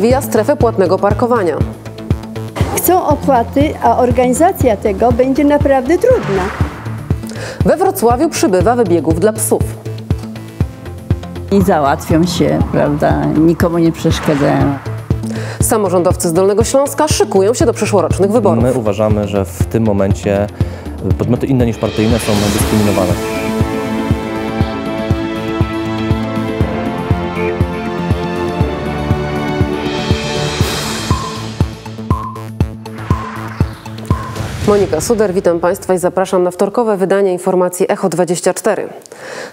Rozwija strefę płatnego parkowania. Chcą opłaty, a organizacja tego będzie naprawdę trudna. We Wrocławiu przybywa wybiegów dla psów. i załatwią się, prawda? Nikomu nie przeszkadzają. Samorządowcy z Dolnego Śląska szykują się do przyszłorocznych wyborów. My uważamy, że w tym momencie podmioty inne niż partyjne są dyskryminowane. Monika Suder, witam Państwa i zapraszam na wtorkowe wydanie informacji Echo 24.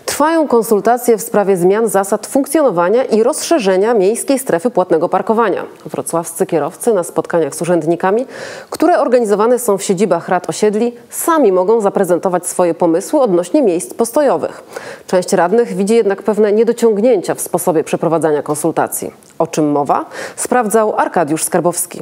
Trwają konsultacje w sprawie zmian zasad funkcjonowania i rozszerzenia miejskiej strefy płatnego parkowania. Wrocławscy kierowcy na spotkaniach z urzędnikami, które organizowane są w siedzibach rad osiedli, sami mogą zaprezentować swoje pomysły odnośnie miejsc postojowych. Część radnych widzi jednak pewne niedociągnięcia w sposobie przeprowadzania konsultacji. O czym mowa? Sprawdzał Arkadiusz Skarbowski.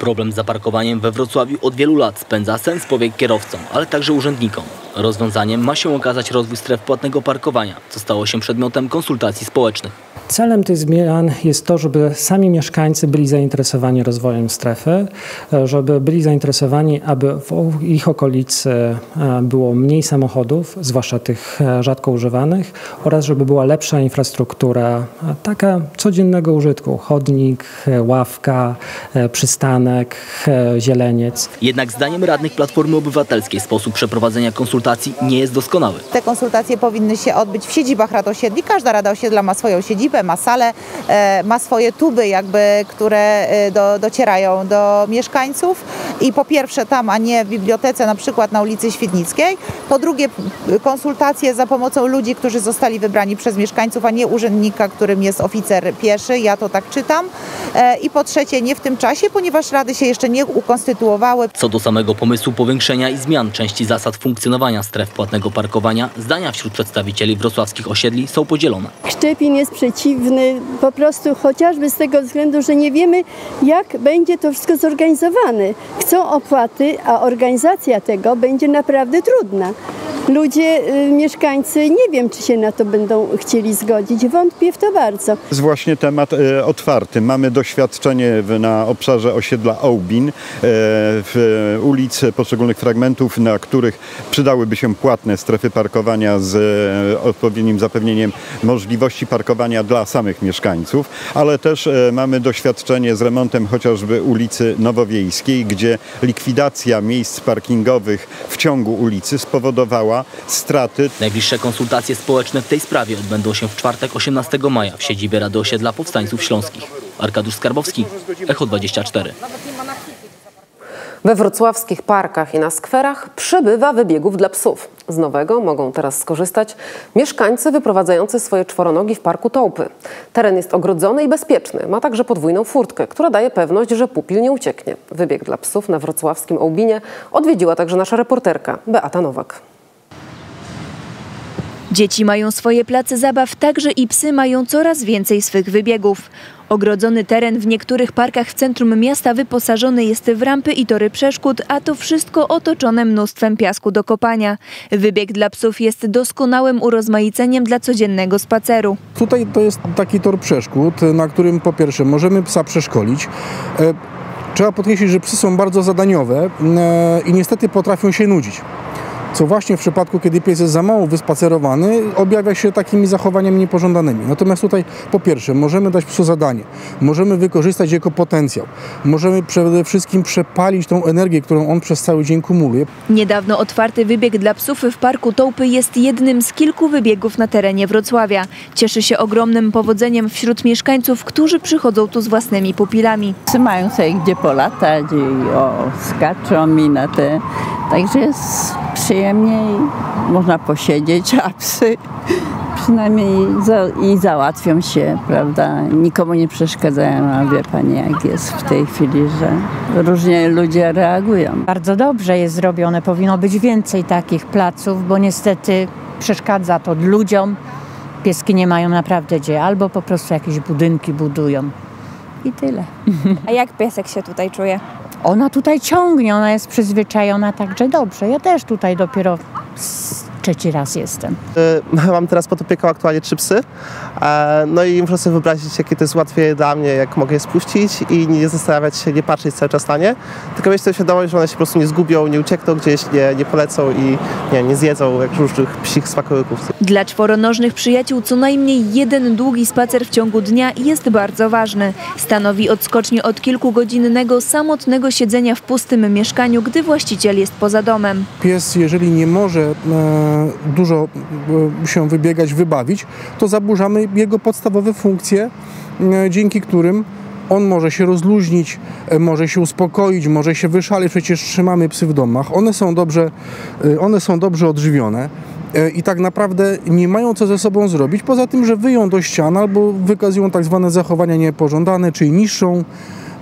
Problem z zaparkowaniem we Wrocławiu od wielu lat spędza sens powiek kierowcom, ale także urzędnikom. Rozwiązaniem ma się okazać rozwój stref płatnego parkowania, co stało się przedmiotem konsultacji społecznych. Celem tych zmian jest to, żeby sami mieszkańcy byli zainteresowani rozwojem strefy, e, żeby byli zainteresowani, aby w ich okolicy e, było mniej samochodów, zwłaszcza tych e, rzadko używanych, oraz żeby była lepsza infrastruktura, taka codziennego użytku, chodnik, ławka, przystanek, zieleniec. Jednak zdaniem radnych Platformy Obywatelskiej sposób przeprowadzenia konsultacji nie jest doskonały. Te konsultacje powinny się odbyć w siedzibach rad osiedli. Każda rada osiedla ma swoją siedzibę, ma salę, e, ma swoje tuby, jakby, które e, do, docierają do mieszkańców. I po pierwsze tam, a nie w bibliotece, na przykład na ulicy Świdnickiej. Po drugie konsultacje za pomocą ludzi, którzy zostali wybrani przez mieszkańców, a nie urzędnika, którym jest oficer pieszy. Ja to tak czytam. E, I po trzecie nie w tym czasie, ponieważ rady się jeszcze nie ukonstytuowały. Co do samego pomysłu powiększenia i zmian części zasad funkcjonowania stref płatnego parkowania, zdania wśród przedstawicieli wrocławskich osiedli są podzielone. Szczepin jest przeciwny po prostu chociażby z tego względu, że nie wiemy, jak będzie to wszystko zorganizowane. Chcą opłaty, a organizacja tego będzie naprawdę trudna. Ludzie, y, mieszkańcy, nie wiem, czy się na to będą chcieli zgodzić. Wątpię w to bardzo. jest właśnie temat e, otwarty. Mamy doświadczenie na obszarze osiedla Ołbin, e, w ulicy poszczególnych fragmentów, na których przydałyby się płatne strefy parkowania z odpowiednim zapewnieniem możliwości parkowania dla samych mieszkańców, ale też mamy doświadczenie z remontem chociażby ulicy Nowowiejskiej, gdzie likwidacja miejsc parkingowych w ciągu ulicy spowodowała straty Najbliższe konsultacje społeczne w tej sprawie odbędą się w czwartek 18 maja w siedzibie Rady Osiedla Powstańców Śląskich. Arkadiusz Skarbowski, Echo 24. We wrocławskich parkach i na skwerach przybywa wybiegów dla psów. Z nowego mogą teraz skorzystać mieszkańcy wyprowadzający swoje czworonogi w parku Tołpy. Teren jest ogrodzony i bezpieczny. Ma także podwójną furtkę, która daje pewność, że pupil nie ucieknie. Wybieg dla psów na wrocławskim Ołbinie odwiedziła także nasza reporterka Beata Nowak. Dzieci mają swoje place zabaw, także i psy mają coraz więcej swych wybiegów. Ogrodzony teren w niektórych parkach w centrum miasta wyposażony jest w rampy i tory przeszkód, a to wszystko otoczone mnóstwem piasku do kopania. Wybieg dla psów jest doskonałym urozmaiceniem dla codziennego spaceru. Tutaj to jest taki tor przeszkód, na którym po pierwsze możemy psa przeszkolić. E, Trzeba podkreślić, że psy są bardzo zadaniowe e, i niestety potrafią się nudzić. Co właśnie w przypadku, kiedy pies jest za mało wyspacerowany, objawia się takimi zachowaniami niepożądanymi. Natomiast tutaj po pierwsze możemy dać psu zadanie, możemy wykorzystać jego potencjał, możemy przede wszystkim przepalić tą energię, którą on przez cały dzień kumuluje. Niedawno otwarty wybieg dla psów w parku Tołpy jest jednym z kilku wybiegów na terenie Wrocławia. Cieszy się ogromnym powodzeniem wśród mieszkańców, którzy przychodzą tu z własnymi pupilami. Psy mają sobie gdzie polatać i o, skaczą mi na te... Także jest przyjemnie i można posiedzieć, a psy przynajmniej za, i załatwią się, prawda? Nikomu nie przeszkadzają, a wie pani jak jest w tej chwili, że różnie ludzie reagują. Bardzo dobrze jest zrobione. Powinno być więcej takich placów, bo niestety przeszkadza to ludziom. Pieski nie mają naprawdę gdzie, albo po prostu jakieś budynki budują. I tyle. A jak piesek się tutaj czuje? Ona tutaj ciągnie, ona jest przyzwyczajona także dobrze. Ja też tutaj dopiero trzeci raz jestem. Mam teraz pod opieką aktualnie trzy psy. E, No i muszę sobie wyobrazić, jakie to jest łatwiej dla mnie, jak mogę je spuścić i nie zastanawiać się, nie patrzeć cały czas na nie, tylko mieć tę świadomość, że one się po prostu nie zgubią, nie uciekną gdzieś, nie, nie polecą i nie, nie zjedzą jak różnych psich smakołyków. Dla czworonożnych przyjaciół co najmniej jeden długi spacer w ciągu dnia jest bardzo ważny. Stanowi odskocznie od kilkugodzinnego, samotnego siedzenia w pustym mieszkaniu, gdy właściciel jest poza domem. Pies, jeżeli nie może e, dużo e, się wybiegać, wybawić, to zaburzamy jego podstawowe funkcje, e, dzięki którym on może się rozluźnić, e, może się uspokoić, może się wyszaleć. Przecież trzymamy psy w domach. One są dobrze, one są dobrze odżywione i tak naprawdę nie mają co ze sobą zrobić, poza tym, że wyją do ścian albo wykazują tak zwane zachowania niepożądane, czyli niszczą,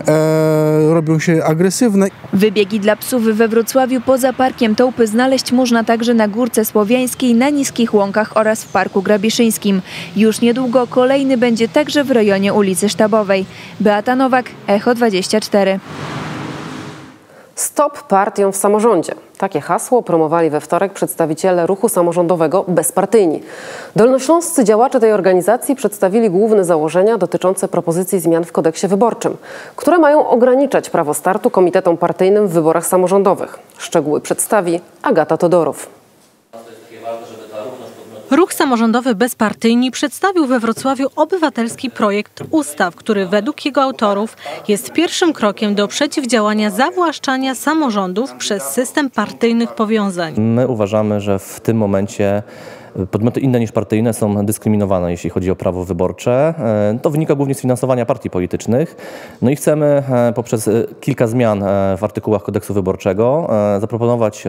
e, robią się agresywne. Wybiegi dla psów we Wrocławiu poza Parkiem Tołpy znaleźć można także na Górce Słowiańskiej, na Niskich Łąkach oraz w Parku Grabiszyńskim. Już niedługo kolejny będzie także w rejonie ulicy Sztabowej. Beata Nowak, Echo 24. Stop partią w samorządzie. Takie hasło promowali we wtorek przedstawiciele ruchu samorządowego Bezpartyjni. Dolnośląscy działacze tej organizacji przedstawili główne założenia dotyczące propozycji zmian w kodeksie wyborczym, które mają ograniczać prawo startu komitetom partyjnym w wyborach samorządowych. Szczegóły przedstawi Agata Todorow. Ruch samorządowy Bezpartyjni przedstawił we Wrocławiu obywatelski projekt ustaw, który według jego autorów jest pierwszym krokiem do przeciwdziałania zawłaszczania samorządów przez system partyjnych powiązań. My uważamy, że w tym momencie podmioty inne niż partyjne są dyskryminowane, jeśli chodzi o prawo wyborcze. E, To wynika głównie z finansowania partii politycznych. No i chcemy e, poprzez e, kilka zmian w artykułach kodeksu wyborczego zaproponować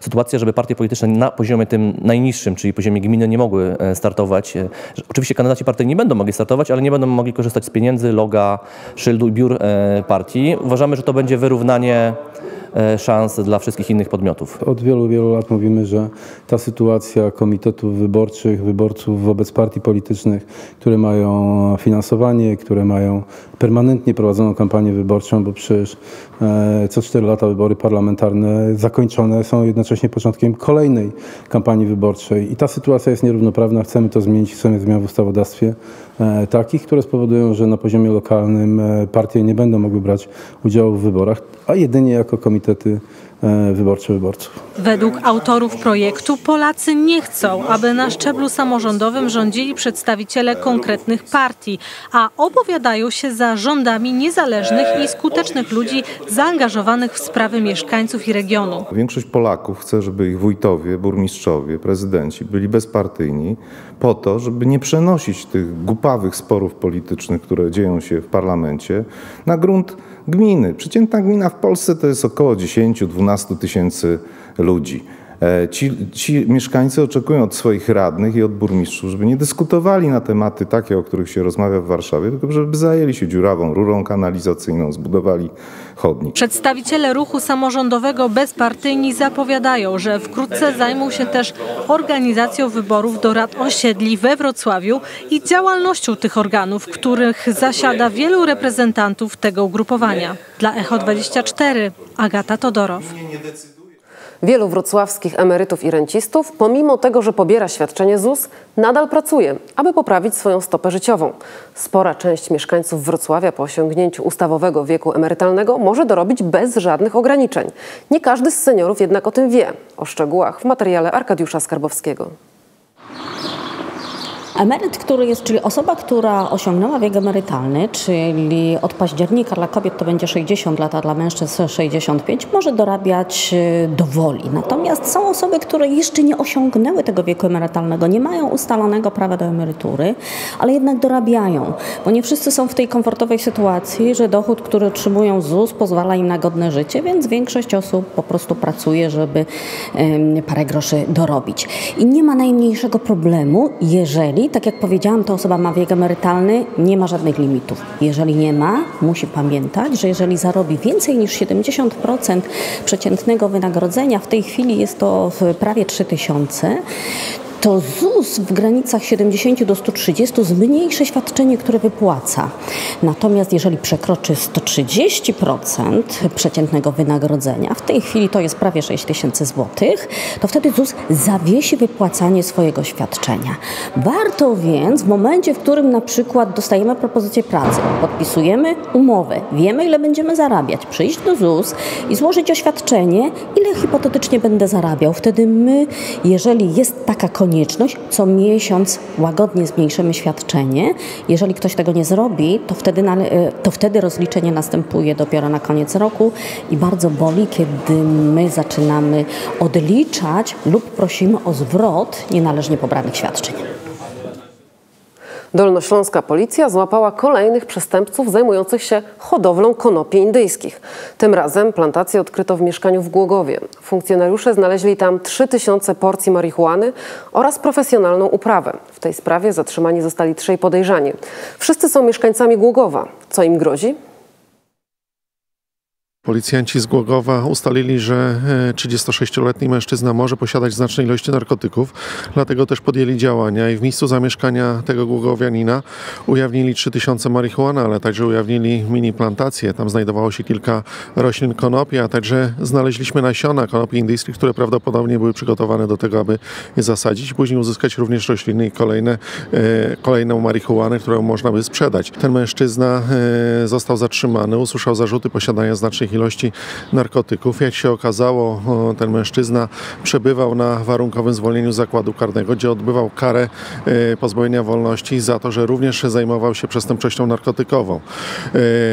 sytuację, żeby partie polityczne na poziomie tym najniższym, czyli poziomie gminy nie mogły startować. Oczywiście kandydaci partyjni będą mogli startować, ale nie będą mogli korzystać z pieniędzy, loga, szyldu i biur partii. Uważamy, że to będzie wyrównanie szans dla wszystkich innych podmiotów. Od wielu, wielu lat mówimy, że ta sytuacja komitetów wyborczych, wyborców wobec partii politycznych, które mają finansowanie, które mają permanentnie prowadzoną kampanię wyborczą, bo przecież e, co cztery lata wybory parlamentarne zakończone są jednocześnie początkiem kolejnej kampanii wyborczej. I ta sytuacja jest nierównoprawna. Chcemy to zmienić, chcemy zmian w ustawodawstwie e, takich, które spowodują, że na poziomie lokalnym e, partie nie będą mogły brać udziału w wyborach, a jedynie jako komitety e, wyborcze wyborców. Według autorów projektu Polacy nie chcą, aby na szczeblu samorządowym rządzili przedstawiciele konkretnych partii, a opowiadają się za rządami niezależnych i skutecznych ludzi zaangażowanych w sprawy mieszkańców i regionu. Większość Polaków chce, żeby ich wójtowie, burmistrzowie, prezydenci byli bezpartyjni po to, żeby nie przenosić tych głupawych sporów politycznych, które dzieją się w parlamencie, na grunt gminy. Przeciętna gmina w Polsce to jest około 10-12 tysięcy ludzi. E, Ci, ci mieszkańcy oczekują od swoich radnych i od burmistrzów, żeby nie dyskutowali na tematy takie, o których się rozmawia w Warszawie, tylko żeby zajęli się dziurawą rurą kanalizacyjną, zbudowali chodnik. Przedstawiciele ruchu samorządowego Bezpartyjni zapowiadają, że wkrótce zajmą się też organizacją wyborów do rad osiedli we Wrocławiu i działalnością tych organów, w których zasiada wielu reprezentantów tego ugrupowania. Dla Echo 24 Agata Todorow. Wielu wrocławskich emerytów i rencistów, pomimo tego, że pobiera świadczenie ZUS, nadal pracuje, aby poprawić swoją stopę życiową. Spora część mieszkańców Wrocławia po osiągnięciu ustawowego wieku emerytalnego może dorobić bez żadnych ograniczeń. Nie każdy z seniorów jednak o tym wie. O szczegółach w materiale Arkadiusza Skarbowskiego. Emeryt, który jest, czyli osoba, która osiągnęła wiek emerytalny, czyli od października dla kobiet to będzie 60 lat, a dla mężczyzn 65, może dorabiać y, do woli. Natomiast są osoby, które jeszcze nie osiągnęły tego wieku emerytalnego, nie mają ustalonego prawa do emerytury, ale jednak dorabiają, bo nie wszyscy są w tej komfortowej sytuacji, że dochód, który otrzymują ZUS pozwala im na godne życie, więc większość osób po prostu pracuje, żeby parę groszy dorobić. I nie ma najmniejszego problemu, jeżeli tak jak powiedziałam, ta osoba ma wiek emerytalny, nie ma żadnych limitów. Jeżeli nie ma, musi pamiętać, że jeżeli zarobi więcej niż 70% przeciętnego wynagrodzenia, w tej chwili jest to prawie 3000, to ZUS w granicach 70 do 130 zmniejszy świadczenie, które wypłaca. Natomiast jeżeli przekroczy 130% przeciętnego wynagrodzenia, w tej chwili to jest prawie 6 tysięcy złotych, to wtedy ZUS zawiesi wypłacanie swojego świadczenia. Warto więc w momencie, w którym na przykład dostajemy propozycję pracy, podpisujemy umowę, wiemy ile będziemy zarabiać, przyjść do ZUS i złożyć oświadczenie, ile hipotetycznie będę zarabiał. Wtedy my, jeżeli jest taka konieczność, co miesiąc łagodnie zmniejszymy świadczenie. Jeżeli ktoś tego nie zrobi, to wtedy, to wtedy rozliczenie następuje dopiero na koniec roku i bardzo boli, kiedy my zaczynamy odliczać lub prosimy o zwrot nienależnie pobranych świadczeń. Dolnośląska policja złapała kolejnych przestępców zajmujących się hodowlą konopi indyjskich. Tym razem plantację odkryto w mieszkaniu w Głogowie. Funkcjonariusze znaleźli tam 3000 porcji marihuany oraz profesjonalną uprawę. W tej sprawie zatrzymani zostali trzej podejrzani. Wszyscy są mieszkańcami Głogowa. Co im grozi? Policjanci z Głogowa ustalili, że 36-letni mężczyzna może posiadać znaczne ilości narkotyków, dlatego też podjęli działania i w miejscu zamieszkania tego głogowianina ujawnili 3000 marihuany, ale także ujawnili mini plantację. Tam znajdowało się kilka roślin konopi, a także znaleźliśmy nasiona konopi indyjskich, które prawdopodobnie były przygotowane do tego, aby je zasadzić. Później uzyskać również rośliny i kolejne, kolejną marihuanę, którą można by sprzedać. Ten mężczyzna został zatrzymany, usłyszał zarzuty posiadania znacznych ilości narkotyków. Jak się okazało, ten mężczyzna przebywał na warunkowym zwolnieniu zakładu karnego, gdzie odbywał karę pozbawienia wolności za to, że również zajmował się przestępczością narkotykową.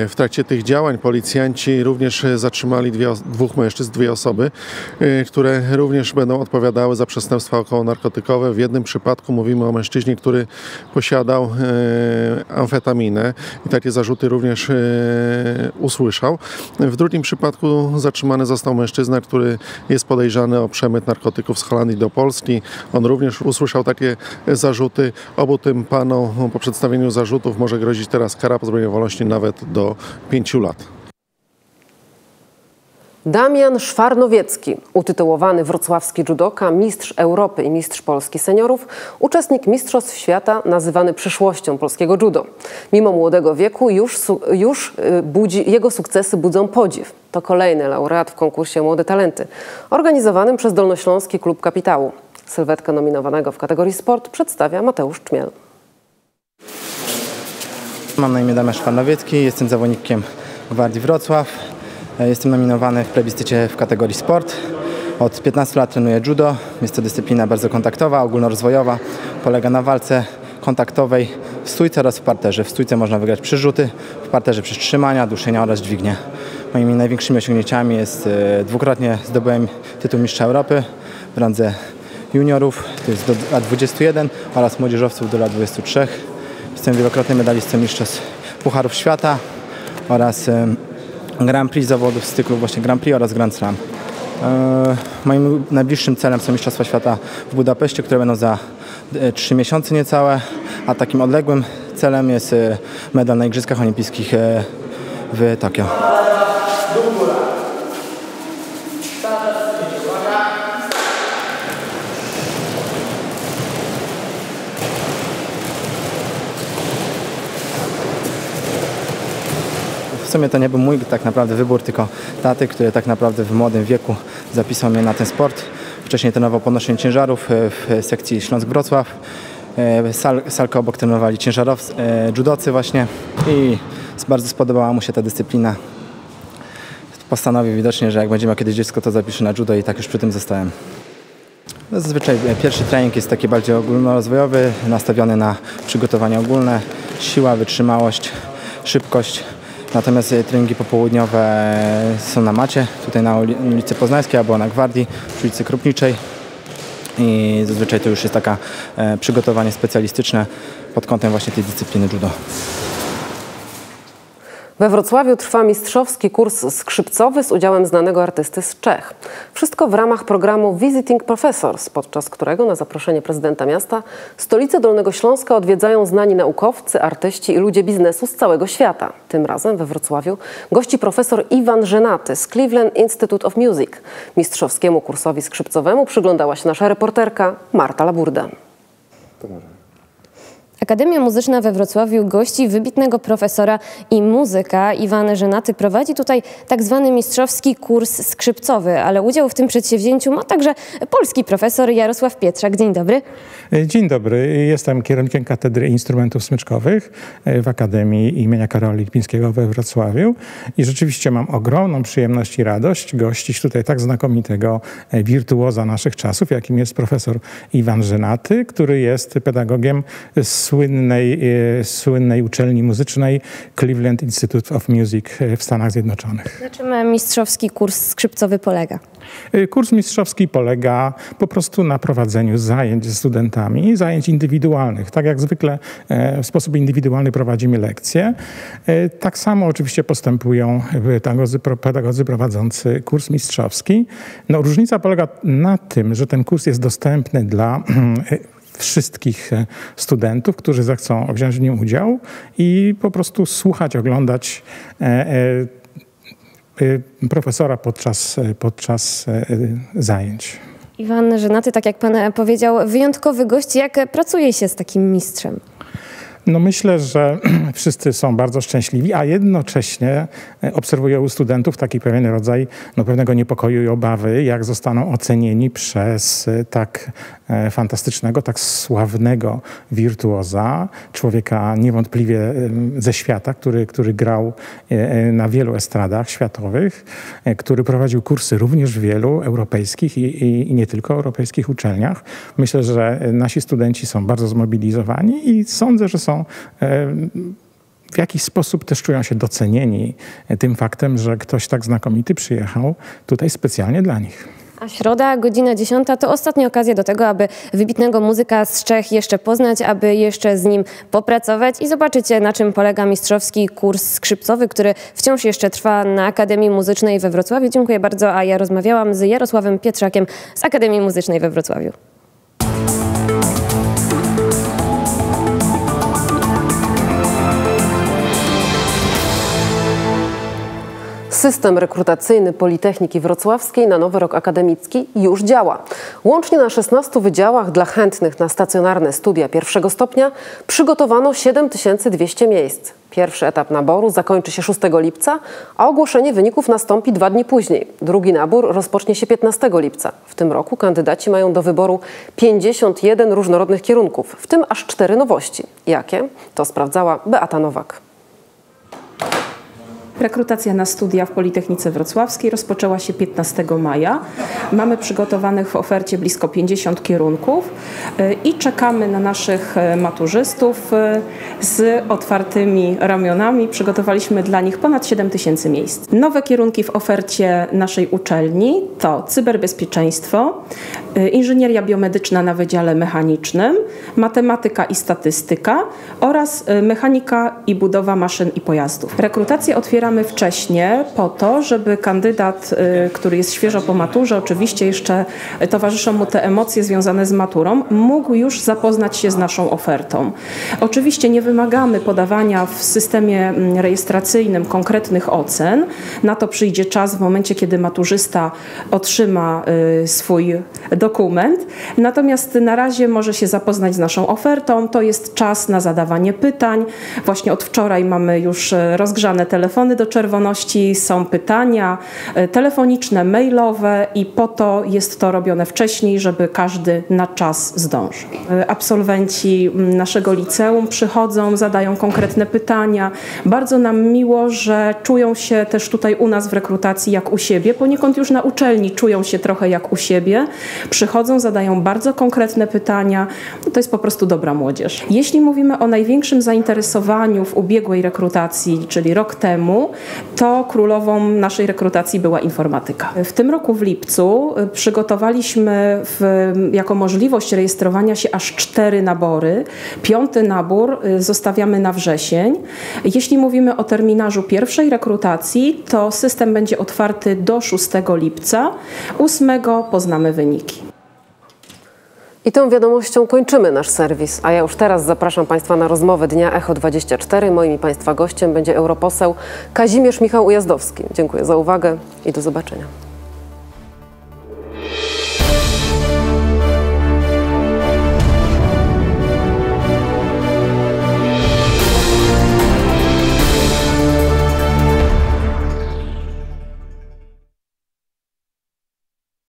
W trakcie tych działań policjanci również zatrzymali dwie, dwóch mężczyzn, dwie osoby, które również będą odpowiadały za przestępstwa okołonarkotykowe. W jednym przypadku mówimy o mężczyźnie, który posiadał amfetaminę i takie zarzuty również usłyszał. W drugim przypadku zatrzymany został mężczyzna, który jest podejrzany o przemyt narkotyków z Holandii do Polski. On również usłyszał takie zarzuty. Obu tym panom po przedstawieniu zarzutów może grozić teraz kara pozbawienia wolności nawet do pięciu lat. Damian Szwarnowiecki, utytułowany wrocławski judoka, mistrz Europy i mistrz Polski seniorów, uczestnik Mistrzostw Świata, nazywany przyszłością polskiego judo. Mimo młodego wieku już, już budzi, jego sukcesy budzą podziw. To kolejny laureat w konkursie Młode Talenty, organizowanym przez Dolnośląski Klub Kapitału. Sylwetkę nominowanego w kategorii sport przedstawia Mateusz Czmiel. Mam na imię Damian Szwarnowiecki, jestem zawodnikiem Gwardii Wrocław. Jestem nominowany w plebiscycie w kategorii sport. Od 15 lat trenuję judo. Jest to dyscyplina bardzo kontaktowa, ogólnorozwojowa. Polega na walce kontaktowej w stójce oraz w parterze. W stójce można wygrać przyrzuty, w parterze przytrzymania, duszenia oraz dźwignie. Moimi największymi osiągnięciami jest dwukrotnie zdobyłem tytuł mistrza Europy w randze juniorów, to jest do lat 21 oraz młodzieżowców do lat 23. Jestem wielokrotnym medalistą mistrzostw Pucharów Świata oraz Grand Prix zawodów z cyklu właśnie Grand Prix oraz Grand Slam. Moim najbliższym celem są Mistrzostwa Świata w Budapeszcie, które będą za 3 miesiące niecałe, a takim odległym celem jest medal na Igrzyskach Olimpijskich w Tokio. Sumie to nie był mój tak naprawdę wybór, tylko taty, który tak naprawdę w młodym wieku zapisał mnie na ten sport. Wcześniej trenował podnoszenie ciężarów w sekcji Śląsk-Wrocław. Sal, salkę obok trenowali ciężarowcy, judocy właśnie i bardzo spodobała mu się ta dyscyplina. Postanowił widocznie, że jak będzie miał kiedyś dziecko, to zapisze na judo i tak już przy tym zostałem. Zazwyczaj pierwszy trening jest taki bardziej ogólnorozwojowy, nastawiony na przygotowanie ogólne, siła, wytrzymałość, szybkość. Natomiast treningi popołudniowe są na macie, tutaj na ulicy Poznańskiej albo na Gwardii, przy ulicy Krupniczej. I zazwyczaj to już jest taka e, przygotowanie specjalistyczne pod kątem właśnie tej dyscypliny judo. We Wrocławiu trwa mistrzowski kurs skrzypcowy z udziałem znanego artysty z Czech. Wszystko w ramach programu Visiting Professors, podczas którego na zaproszenie prezydenta miasta stolicę Dolnego Śląska odwiedzają znani naukowcy, artyści i ludzie biznesu z całego świata. Tym razem we Wrocławiu gości profesor Iwan Żenaty z Cleveland Institute of Music. Mistrzowskiemu kursowi skrzypcowemu przyglądała się nasza reporterka Marta Laburda. Akademia Muzyczna we Wrocławiu gości wybitnego profesora i muzyka. Iwan Żenaty prowadzi tutaj tak zwany mistrzowski kurs skrzypcowy, ale udział w tym przedsięwzięciu ma także polski profesor Jarosław Pietrzak. Dzień dobry. Dzień dobry. Jestem kierownikiem Katedry Instrumentów Smyczkowych w Akademii imienia Karola Lipińskiego we Wrocławiu i rzeczywiście mam ogromną przyjemność i radość gościć tutaj tak znakomitego wirtuoza naszych czasów, jakim jest profesor Iwan Żenaty, który jest pedagogiem słynnej, e, słynnej uczelni muzycznej Cleveland Institute of Music w Stanach Zjednoczonych. Na czym mistrzowski kurs skrzypcowy polega? E, Kurs mistrzowski polega po prostu na prowadzeniu zajęć ze studentami, zajęć indywidualnych. Tak jak zwykle e, w sposób indywidualny prowadzimy lekcje, e, tak samo oczywiście postępują pedagodzy, pedagodzy prowadzący kurs mistrzowski. No, różnica polega na tym, że ten kurs jest dostępny dla wszystkich e, studentów, którzy zechcą wziąć w nim udział i po prostu słuchać, oglądać e, e, profesora podczas, podczas zajęć. Iwan Żenaty, tak jak pan powiedział, wyjątkowy gość. Jak pracuje się z takim mistrzem? No myślę, że wszyscy są bardzo szczęśliwi, a jednocześnie obserwuję u studentów taki pewien rodzaj no, pewnego niepokoju i obawy, jak zostaną ocenieni przez tak fantastycznego, tak sławnego wirtuoza, człowieka niewątpliwie ze świata, który, który grał na wielu estradach światowych, który prowadził kursy również w wielu europejskich i, i, i nie tylko europejskich uczelniach. Myślę, że nasi studenci są bardzo zmobilizowani i sądzę, że są w jakiś sposób też czują się docenieni tym faktem, że ktoś tak znakomity przyjechał tutaj specjalnie dla nich. A środa, godzina 10 to ostatnia okazja do tego, aby wybitnego muzyka z Czech jeszcze poznać, aby jeszcze z nim popracować i zobaczycie, na czym polega mistrzowski kurs skrzypcowy, który wciąż jeszcze trwa na Akademii Muzycznej we Wrocławiu. Dziękuję bardzo, a ja rozmawiałam z Jarosławem Pietrzakiem z Akademii Muzycznej we Wrocławiu. System rekrutacyjny Politechniki Wrocławskiej na nowy rok akademicki już działa. Łącznie na 16 wydziałach dla chętnych na stacjonarne studia pierwszego stopnia przygotowano 7200 miejsc. Pierwszy etap naboru zakończy się 6 lipca, a ogłoszenie wyników nastąpi dwa dni później. Drugi nabór rozpocznie się 15 lipca. W tym roku kandydaci mają do wyboru 51 różnorodnych kierunków, w tym aż cztery nowości. Jakie? To sprawdzała Beata Nowak. Rekrutacja na studia w Politechnice Wrocławskiej rozpoczęła się 15 maja. Mamy przygotowanych w ofercie blisko 50 kierunków y, i czekamy na naszych y, maturzystów y, z otwartymi ramionami. Przygotowaliśmy dla nich ponad 7 tysięcy miejsc. Nowe kierunki w ofercie naszej uczelni to cyberbezpieczeństwo, inżynieria biomedyczna na Wydziale Mechanicznym, matematyka i statystyka oraz mechanika i budowa maszyn i pojazdów. Rekrutację otwieramy wcześnie po to, żeby kandydat, który jest świeżo po maturze, oczywiście jeszcze towarzyszą mu te emocje związane z maturą, mógł już zapoznać się z naszą ofertą. Oczywiście nie wymagamy podawania w systemie rejestracyjnym konkretnych ocen. Na to przyjdzie czas w momencie, kiedy maturzysta otrzyma swój dokument. Natomiast na razie może się zapoznać z naszą ofertą. To jest czas na zadawanie pytań. Właśnie od wczoraj mamy już rozgrzane telefony do czerwoności, są pytania telefoniczne, mailowe i po to jest to robione wcześniej, żeby każdy na czas zdążył. Absolwenci naszego liceum przychodzą, zadają konkretne pytania. Bardzo nam miło, że czują się też tutaj u nas w rekrutacji jak u siebie. Poniekąd już na uczelni czują się trochę jak u siebie. Przychodzą, zadają bardzo konkretne pytania. No to jest po prostu dobra młodzież. Jeśli mówimy o największym zainteresowaniu w ubiegłej rekrutacji, czyli rok temu, to królową naszej rekrutacji była informatyka. W tym roku w lipcu przygotowaliśmy w, jako możliwość rejestrowania się aż cztery nabory. Piąty nabór zostawiamy na wrzesień. Jeśli mówimy o terminarzu pierwszej rekrutacji, to system będzie otwarty do 6 lipca. 8 poznamy wyniki. I tą wiadomością kończymy nasz serwis, a ja już teraz zapraszam Państwa na rozmowę Dnia Echo 24. Moim Państwa gościem będzie europoseł Kazimierz Michał Ujazdowski. Dziękuję za uwagę i do zobaczenia.